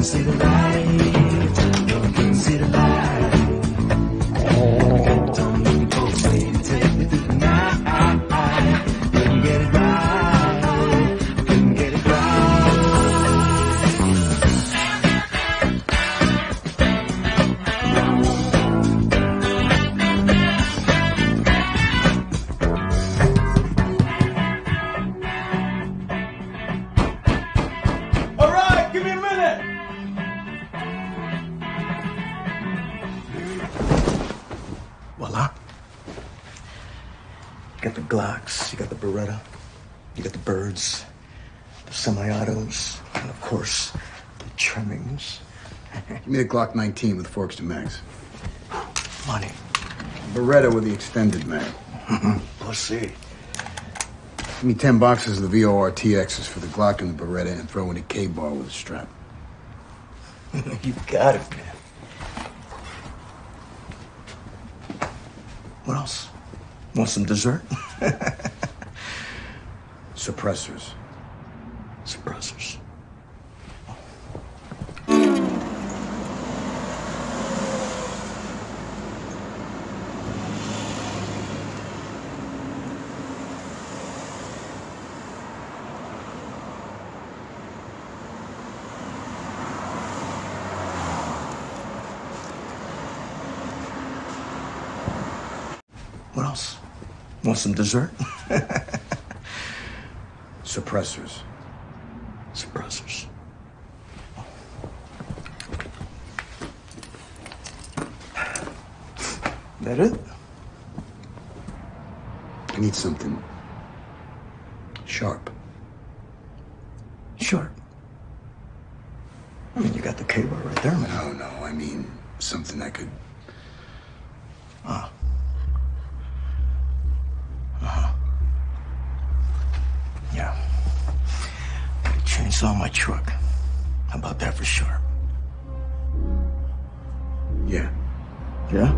See the You got the Glocks, you got the Beretta, you got the birds, the semi-autos, and of course, the trimmings. Give me the Glock 19 with forks to mags. Money. Beretta with the extended mag. Mm-hmm. Pussy. Give me 10 boxes of the VOR TXs for the Glock and the Beretta and throw in a Ka-Bar with a strap. you got it, man. What else? Want some dessert? Suppressors. Suppressors. What else? Want some dessert? Suppressors. Suppressors. That it? I need something sharp. Sure. I mean, you got the cable right there, man. No, no, I mean something that could. Yeah. A my truck. How about that for sure? Yeah. Yeah?